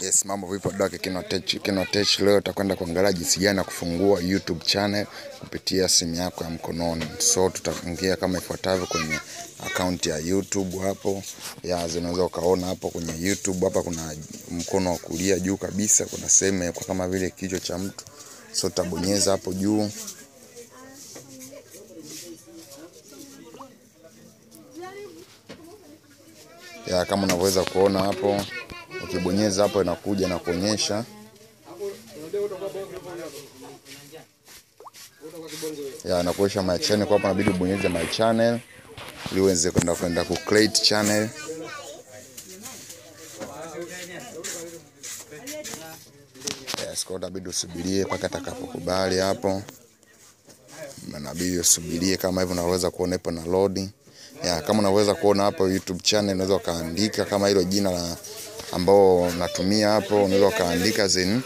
Yes, mambo vipo Dake Kinotech. Kinotech leo tutakwenda kuangalia jinsi gani ya kufungua YouTube channel kupitia simu yako ya mkononi. So tutaingia kama ifuatavyo kwenye akaunti ya YouTube hapo. Ya zinaweza ukaona hapo kwenye YouTube hapa kuna mkono wa kulia juu kabisa kuna sehemu kwa kama vile kichwa cha mtu. So tutabonyeza hapo juu. Ya kama unavyoweza kuona hapo ukibonyeza hapo inakuja na kuonyesha. Ya nakuonyesha my channel. Kwa hapo, inabidi ubonyeze my channel ili uweze kwenda kwenda ku create channel. Yes, kwa inabidi usubirie mpaka atakapokubali hapo, inabidi usubirie kama hivyo, unaweza kuona ipo na load ya kama unaweza kuona hapo YouTube channel, unaweza ukaandika kama hilo jina la ambao natumia hapo, unaweza ukaandika then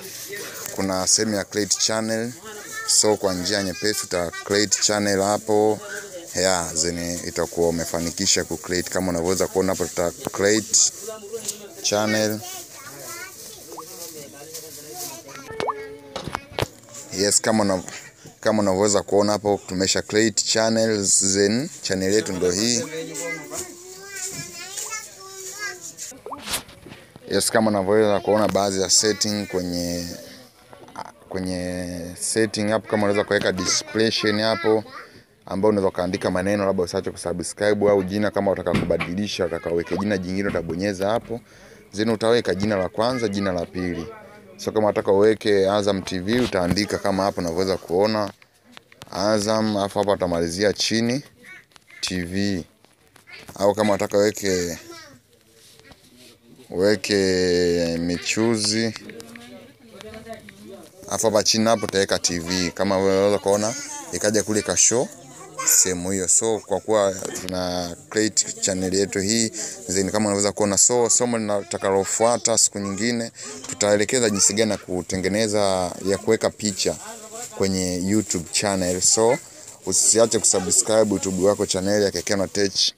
kuna sehemu ya create channel. So kwa njia nyepesi uta create channel hapo ya then itakuwa umefanikisha ku create. Kama unavyoweza kuona hapo, tuta create channel. Yes, kama una kama unavyoweza kuona hapo tumesha create channels, then channel yetu ndio hii. Yes, kama unavyoweza kuona baadhi ya setting kwenye kwenye setting hapo, kama unaweza kuweka description hapo, ambao unaweza kaandika maneno labda usiache kusubscribe au jina. Kama utaka kubadilisha, utaka uweke jina jingine, utabonyeza hapo, then utaweka jina la kwanza, jina la pili. So kama unataka uweke Azam TV utaandika kama hapo unavyoweza kuona Azam, afu hapa utamalizia chini TV, au kama unataka uweke uweke michuzi afu hapa chini hapo utaweka TV kama unaweza kuona ikaja kule ka show sehemu hiyo. So kwa kuwa tuna create channel yetu hii then, kama unaweza kuona, so somo linalofuata siku nyingine tutaelekeza jinsi gani ya kutengeneza ya kuweka picha kwenye YouTube channel. So usiache kusubscribe YouTube wako channel ya Kinotech.